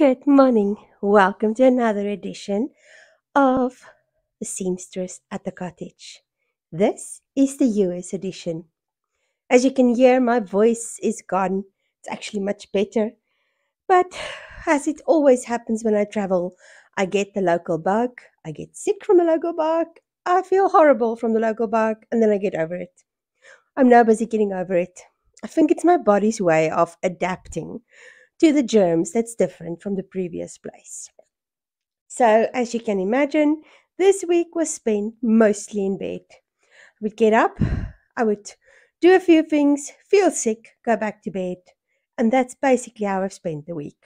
Good morning. Welcome to another edition of The Seamstress at the Cottage. This is the US edition. As you can hear, my voice is gone. It's actually much better. But as it always happens when I travel, I get the local bug, I get sick from the local bug, I feel horrible from the local bug, and then I get over it. I'm now busy getting over it. I think it's my body's way of adapting to the germs that's different from the previous place. So, as you can imagine, this week was spent mostly in bed. I would get up, I would do a few things, feel sick, go back to bed. And that's basically how I've spent the week.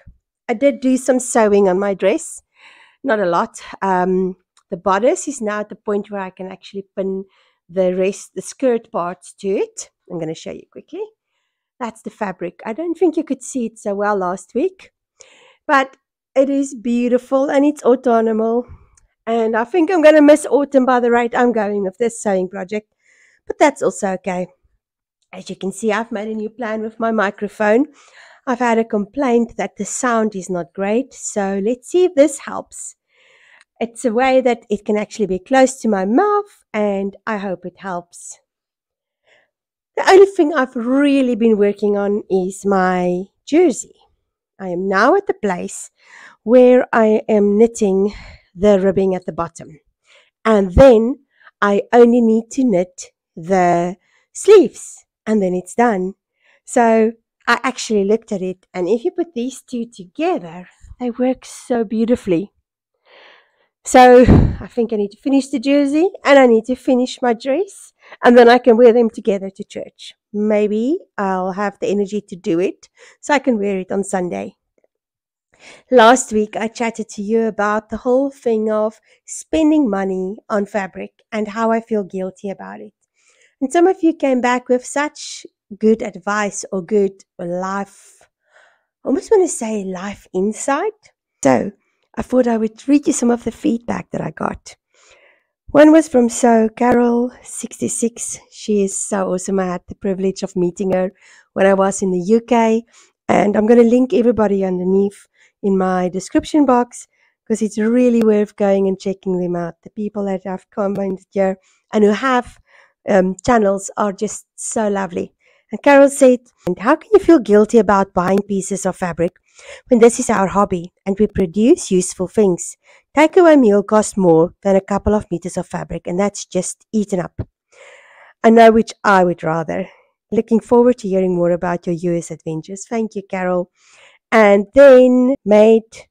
I did do some sewing on my dress, not a lot. Um, the bodice is now at the point where I can actually pin the rest, the skirt parts to it. I'm going to show you quickly. That's the fabric. I don't think you could see it so well last week, but it is beautiful and it's autumnal. And I think I'm going to miss autumn by the rate I'm going with this sewing project, but that's also okay. As you can see, I've made a new plan with my microphone. I've had a complaint that the sound is not great, so let's see if this helps. It's a way that it can actually be close to my mouth, and I hope it helps. The only thing I've really been working on is my jersey. I am now at the place where I am knitting the ribbing at the bottom. And then I only need to knit the sleeves and then it's done. So I actually looked at it and if you put these two together, they work so beautifully. So I think I need to finish the jersey and I need to finish my dress and then I can wear them together to church. Maybe I'll have the energy to do it so I can wear it on Sunday. Last week, I chatted to you about the whole thing of spending money on fabric and how I feel guilty about it. And some of you came back with such good advice or good life, I almost want to say life insight. So, I thought I would read you some of the feedback that I got. One was from So Carol, 66. She is so awesome. I had the privilege of meeting her when I was in the UK. And I'm going to link everybody underneath in my description box because it's really worth going and checking them out. The people that have commented here and who have um, channels are just so lovely. And Carol said, And how can you feel guilty about buying pieces of fabric when this is our hobby and we produce useful things? Takeaway meal costs more than a couple of meters of fabric, and that's just eaten up. I know which I would rather. Looking forward to hearing more about your US adventures. Thank you, Carol. And then Made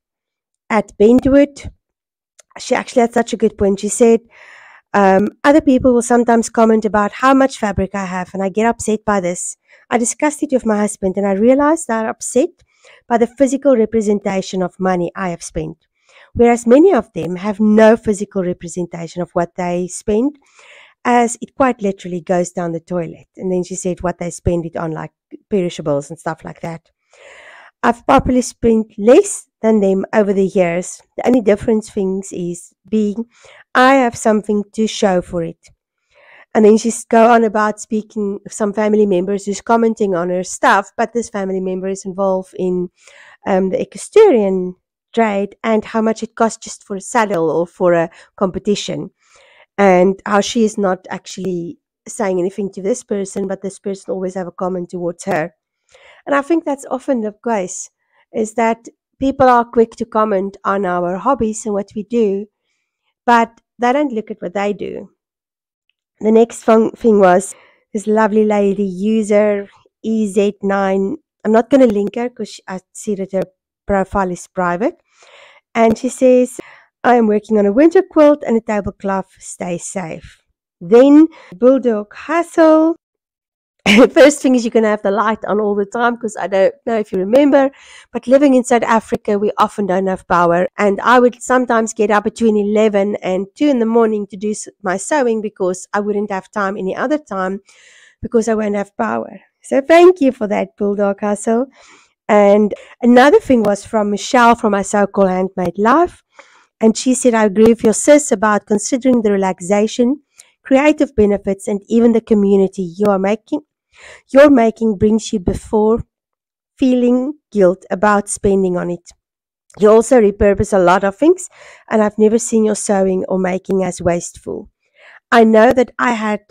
at Bentwood, she actually had such a good point. She said, um, other people will sometimes comment about how much fabric I have, and I get upset by this. I discussed it with my husband, and I realized that I'm upset by the physical representation of money I have spent, whereas many of them have no physical representation of what they spend, as it quite literally goes down the toilet. And then she said what they spend it on, like perishables and stuff like that. I've probably spent less than them over the years. The only difference things is being I have something to show for it. And then she's go on about speaking of some family members who's commenting on her stuff, but this family member is involved in um, the equestrian trade and how much it costs just for a saddle or for a competition, and how she is not actually saying anything to this person, but this person always have a comment towards her. And I think that's often the case is that people are quick to comment on our hobbies and what we do, but they don't look at what they do. The next thing was this lovely lady, user EZ9. I'm not going to link her because I see that her profile is private. And she says, I am working on a winter quilt and a tablecloth. Stay safe. Then Bulldog Hustle first thing is you're going to have the light on all the time because I don't know if you remember, but living in South Africa, we often don't have power. And I would sometimes get up between 11 and 2 in the morning to do my sewing because I wouldn't have time any other time because I won't have power. So thank you for that, Bulldog Hustle. And another thing was from Michelle from my so-called handmade life. And she said, I agree with your sis about considering the relaxation, creative benefits, and even the community you are making your making brings you before feeling guilt about spending on it. You also repurpose a lot of things, and I've never seen your sewing or making as wasteful. I know that I had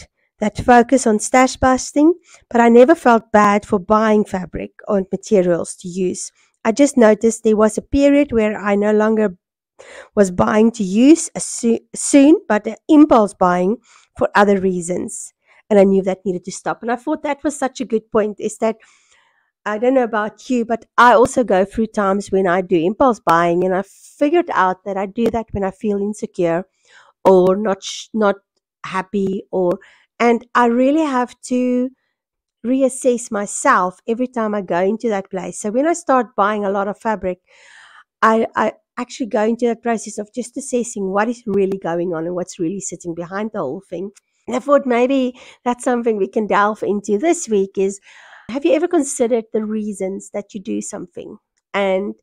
that focus on stash busting, but I never felt bad for buying fabric or materials to use. I just noticed there was a period where I no longer was buying to use soon, but impulse buying for other reasons. And I knew that needed to stop. And I thought that was such a good point is that I don't know about you, but I also go through times when I do impulse buying, and I figured out that I do that when I feel insecure or not not happy, or and I really have to reassess myself every time I go into that place. So when I start buying a lot of fabric, I, I actually go into that process of just assessing what is really going on and what's really sitting behind the whole thing. I thought maybe that's something we can delve into this week is have you ever considered the reasons that you do something? And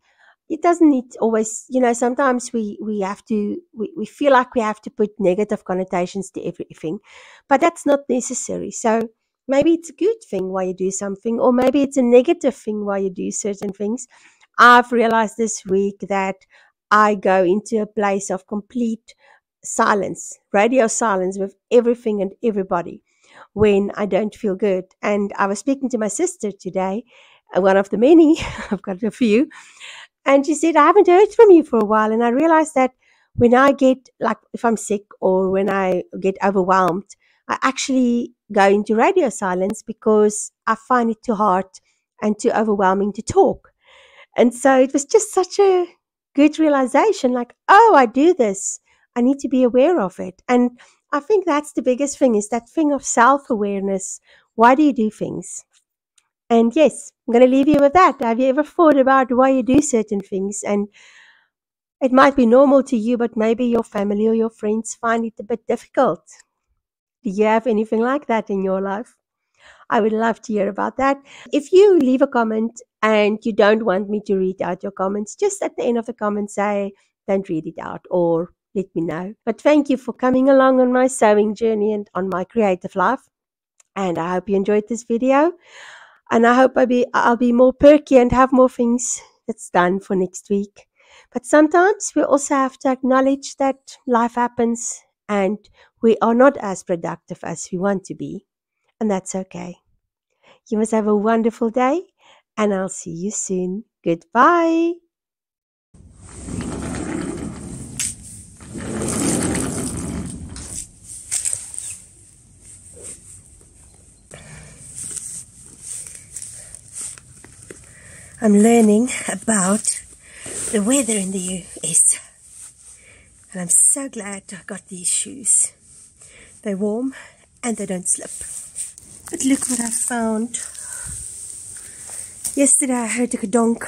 it doesn't need always, you know, sometimes we, we have to, we, we feel like we have to put negative connotations to everything, but that's not necessary. So maybe it's a good thing why you do something, or maybe it's a negative thing why you do certain things. I've realized this week that I go into a place of complete silence, radio silence with everything and everybody when I don't feel good. And I was speaking to my sister today, uh, one of the many, I've got a few, and she said, I haven't heard from you for a while. And I realized that when I get, like, if I'm sick or when I get overwhelmed, I actually go into radio silence because I find it too hard and too overwhelming to talk. And so it was just such a good realization like, oh, I do this. I need to be aware of it. And I think that's the biggest thing is that thing of self awareness. Why do you do things? And yes, I'm going to leave you with that. Have you ever thought about why you do certain things? And it might be normal to you, but maybe your family or your friends find it a bit difficult. Do you have anything like that in your life? I would love to hear about that. If you leave a comment and you don't want me to read out your comments, just at the end of the comment say, don't read it out or let me know. But thank you for coming along on my sewing journey and on my creative life. And I hope you enjoyed this video. And I hope I'll be, I'll be more perky and have more things that's done for next week. But sometimes we also have to acknowledge that life happens and we are not as productive as we want to be. And that's okay. You must have a wonderful day and I'll see you soon. Goodbye. I'm learning about the weather in the US. And I'm so glad I got these shoes. They're warm and they don't slip. But look what I found. Yesterday I heard a donk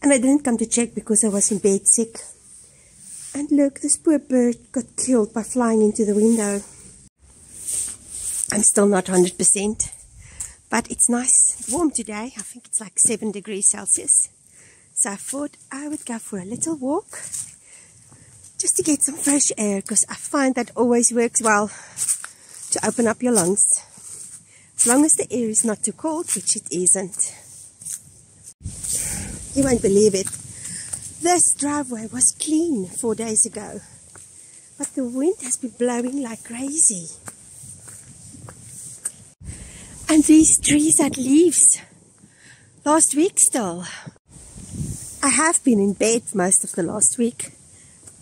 and I didn't come to check because I was in bed sick. And look, this poor bird got killed by flying into the window. I'm still not 100%. But it's nice, warm today. I think it's like 7 degrees Celsius. So I thought I would go for a little walk just to get some fresh air because I find that always works well to open up your lungs. As long as the air is not too cold, which it isn't. You won't believe it. This driveway was clean four days ago, but the wind has been blowing like crazy. And these trees had leaves. Last week still. I have been in bed most of the last week,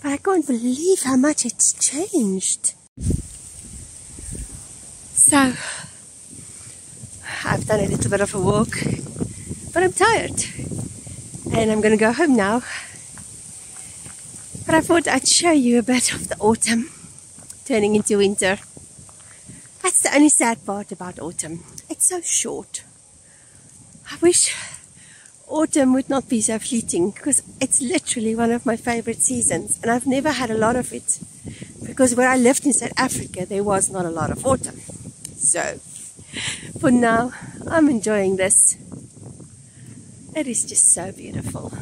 but I can't believe how much it's changed. So, I've done a little bit of a walk, but I'm tired. And I'm going to go home now. But I thought I'd show you a bit of the autumn turning into winter. That's the only sad part about autumn. So short. I wish autumn would not be so fleeting because it's literally one of my favorite seasons and I've never had a lot of it because where I lived in South Africa there was not a lot of autumn. So for now I'm enjoying this. It is just so beautiful.